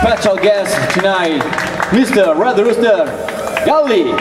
Special guest tonight, Mr. Red Rooster Gully.